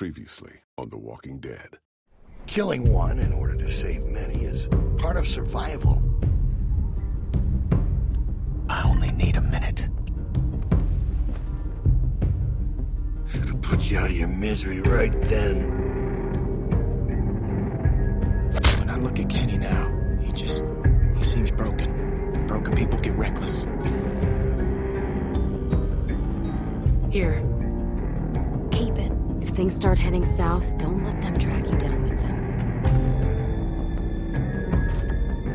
Previously on The Walking Dead. Killing one in order to save many is part of survival. I only need a minute. Should have put you out of your misery right then. When I look at Kenny now, he just. he seems broken. And broken people get reckless. Here. Keep it. If things start heading south, don't let them drag you down with them.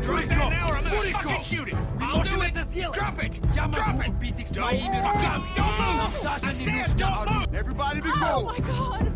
Drop that now or I'm gonna fucking shoot it! I'll do it! Drop it! Drop it! Don't. Don't move! I said don't move! Everybody be Oh my god!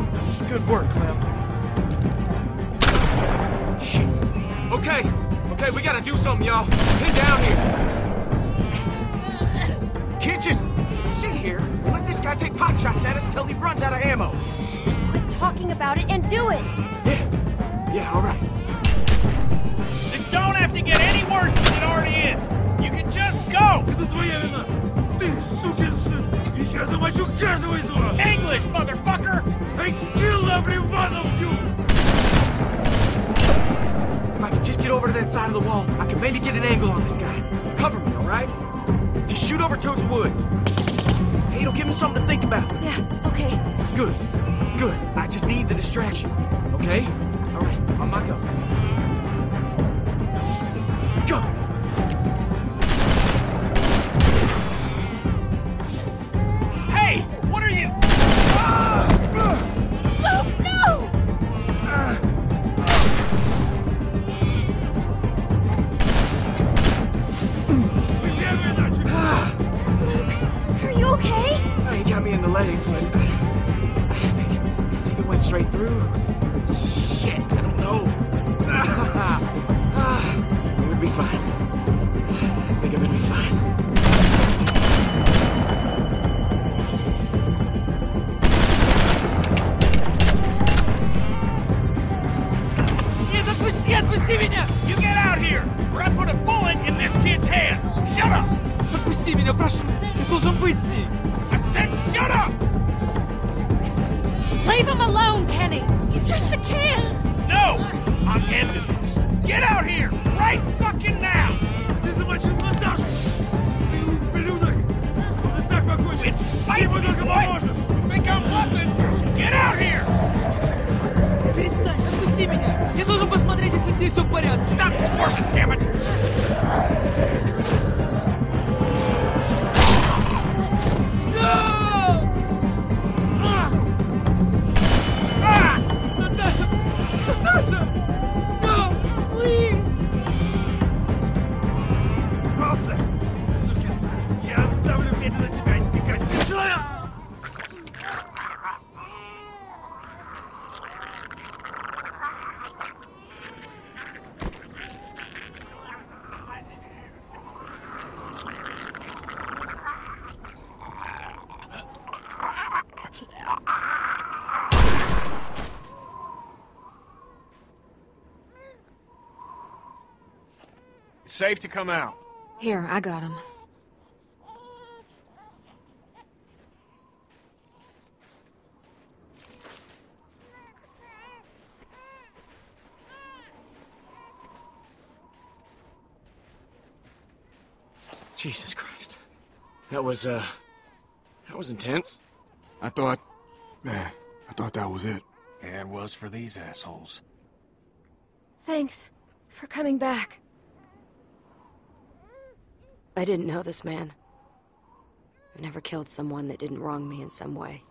Good work, Clem. Shit. Okay, okay, we gotta do something, y'all. Get down here. Can't just sit here and let this guy take pot shots at us till he runs out of ammo. Quit talking about it and do it! Yeah, yeah, all right. This don't have to get any worse than it already is! You can just go! Это твоя вина! Ты сукин сын! И я замочу каждого из вас! English, motherfucker! I kill every one of you! If I can just get over to that side of the wall, I can maybe get an angle on this guy. Cover me, all right? Just shoot over towards woods. Hey, it'll give him something to think about. Yeah, okay. Good, good. I just need the distraction. Okay? All right, I'm on my go. Go! I don't know. Ah, it would be fine. I think it would be fine. Нет, отпусти, отпусти меня! You get out here! Or I put a bullet in this kid's head! Shut up! Отпусти меня, прошу! Ты должен быть с ней! I said shut up! Leave him alone, Kenny! He's just a kid! No! I'm ending this! Get out here! Right fucking now! Ты замочил Наташу! Ты ублюдок! И так погонит! Fight Ты ему только поможешь! You think I'm bluffing? Get out here! Перестань, отпусти меня! Я должен посмотреть, если здесь все в порядке! Stop squirming, damn it! Safe to come out. Here, I got him. Jesus Christ. That was, uh... That was intense. I thought, man, I thought that was it. Yeah, it was for these assholes. Thanks for coming back. I didn't know this man. I've never killed someone that didn't wrong me in some way,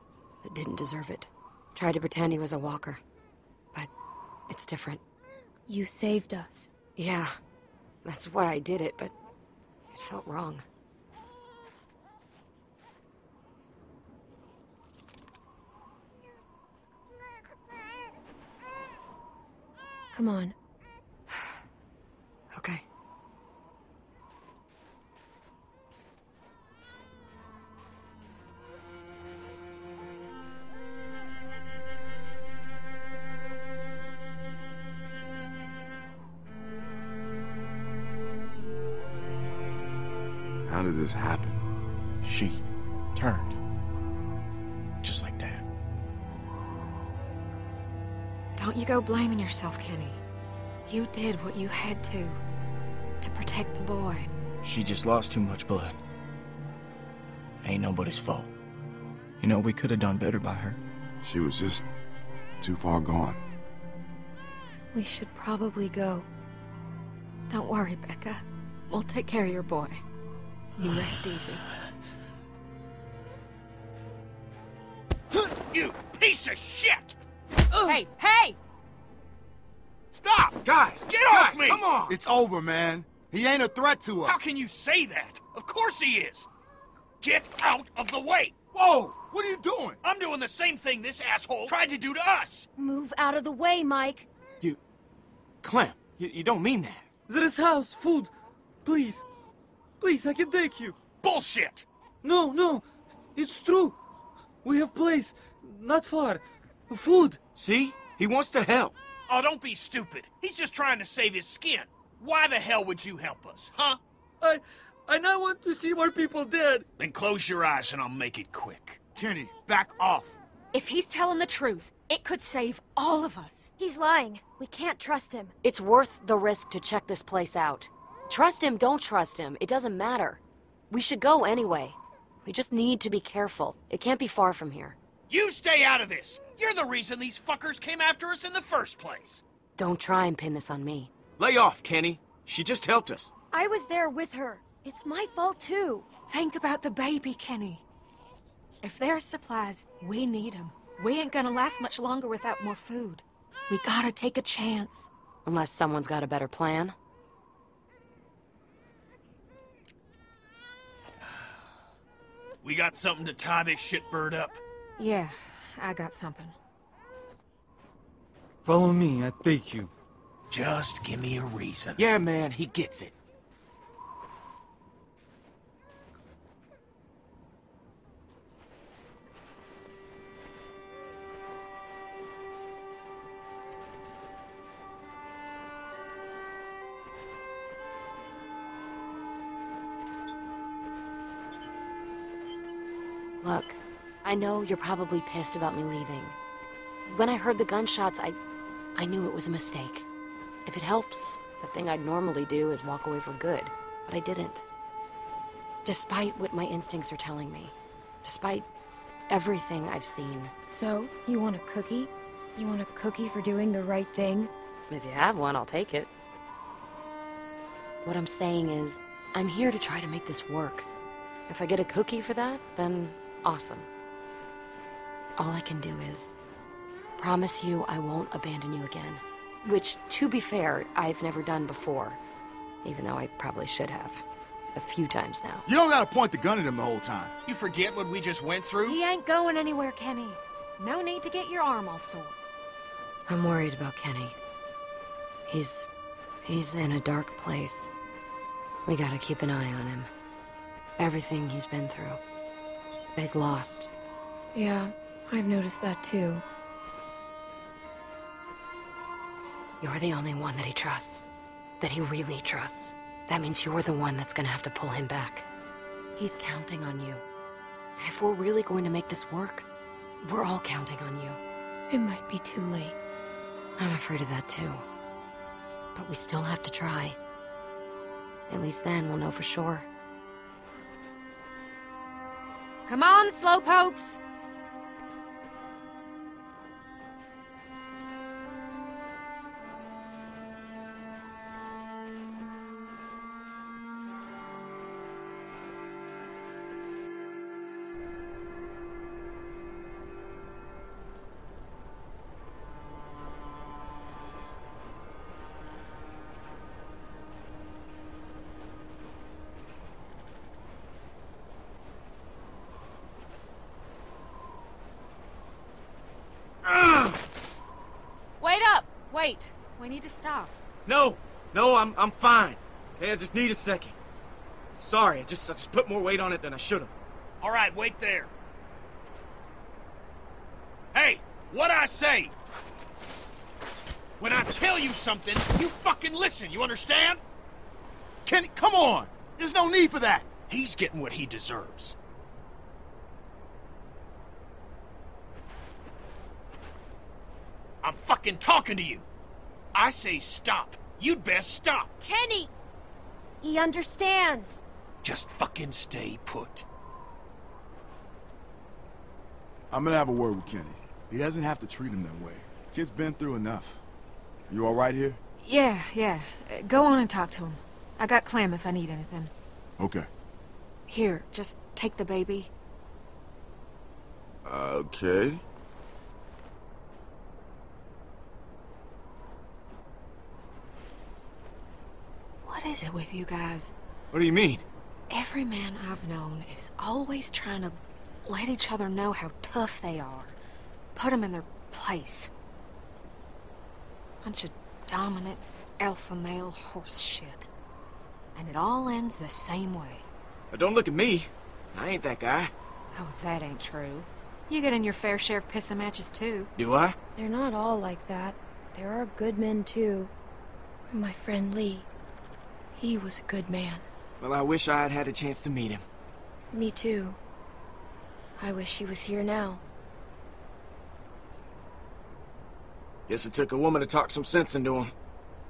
that didn't deserve it. Tried to pretend he was a walker. But it's different. You saved us. Yeah, that's why I did it, but it felt wrong. Come on. How did this happen? She turned. Just like that. Don't you go blaming yourself, Kenny. You did what you had to. To protect the boy. She just lost too much blood. Ain't nobody's fault. You know, we could have done better by her. She was just too far gone. We should probably go. Don't worry, Becca. We'll take care of your boy. You rest easy. You piece of shit! Hey, hey! Stop! Guys! Get guys, off me! come on! It's over, man. He ain't a threat to us. How can you say that? Of course he is! Get out of the way! Whoa! What are you doing? I'm doing the same thing this asshole tried to do to us! Move out of the way, Mike. You... Clem, you, you don't mean that. There is house, food. Please. Please, I can take you. Bullshit! No, no. It's true. We have place. Not far. Food. See? He wants to help. Oh, don't be stupid. He's just trying to save his skin. Why the hell would you help us, huh? I... I now want to see more people dead. Then close your eyes and I'll make it quick. Kenny, back off. If he's telling the truth, it could save all of us. He's lying. We can't trust him. It's worth the risk to check this place out. Trust him, don't trust him, it doesn't matter. We should go anyway. We just need to be careful. It can't be far from here. You stay out of this! You're the reason these fuckers came after us in the first place! Don't try and pin this on me. Lay off, Kenny. She just helped us. I was there with her. It's my fault, too. Think about the baby, Kenny. If there's supplies, we need them. We ain't gonna last much longer without more food. We gotta take a chance. Unless someone's got a better plan. We got something to tie this shitbird up. Yeah, I got something. Follow me, I take you. Just give me a reason. Yeah, man, he gets it. Look, I know you're probably pissed about me leaving. When I heard the gunshots, I... I knew it was a mistake. If it helps, the thing I'd normally do is walk away for good. But I didn't. Despite what my instincts are telling me. Despite everything I've seen. So, you want a cookie? You want a cookie for doing the right thing? If you have one, I'll take it. What I'm saying is, I'm here to try to make this work. If I get a cookie for that, then awesome. All I can do is promise you I won't abandon you again. Which, to be fair, I've never done before. Even though I probably should have. A few times now. You don't gotta point the gun at him the whole time. You forget what we just went through? He ain't going anywhere, Kenny. No need to get your arm all sore. I'm worried about Kenny. He's... he's in a dark place. We gotta keep an eye on him. Everything he's been through. He's lost. Yeah, I've noticed that too. You're the only one that he trusts. That he really trusts. That means you're the one that's gonna have to pull him back. He's counting on you. If we're really going to make this work, we're all counting on you. It might be too late. I'm afraid of that too. But we still have to try. At least then we'll know for sure. Come on, slowpokes! We need to stop. No, no, I'm I'm fine. Okay, I just need a second. Sorry, I just I just put more weight on it than I should have. All right, wait there. Hey, what I say? When I tell you something, you fucking listen, you understand? Kenny, come on! There's no need for that! He's getting what he deserves. I'm fucking talking to you. I say stop. You'd best stop. Kenny! He understands. Just fucking stay put. I'm gonna have a word with Kenny. He doesn't have to treat him that way. Kid's been through enough. You all right here? Yeah, yeah. Uh, Go on and talk to him. I got Clem if I need anything. Okay. Here, just take the baby. Okay. What is it with you guys? What do you mean? Every man I've known is always trying to let each other know how tough they are. Put them in their place. Bunch of dominant alpha male horse shit. And it all ends the same way. But don't look at me. I ain't that guy. Oh, that ain't true. You get in your fair share of pissing matches too. Do I? They're not all like that. There are good men, too. My friend Lee. He was a good man. Well, I wish I had had a chance to meet him. Me too. I wish he was here now. Guess it took a woman to talk some sense into him.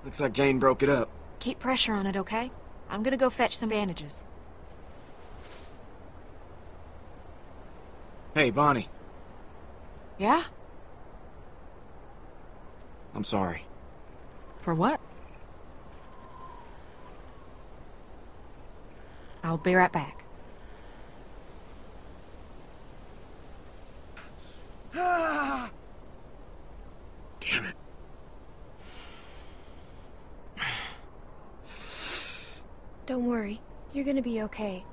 Looks like Jane broke it up. Keep pressure on it, okay? I'm gonna go fetch some bandages. Hey, Bonnie. Yeah? I'm sorry. For what? I'll be right back. Damn it. Don't worry. You're gonna be okay.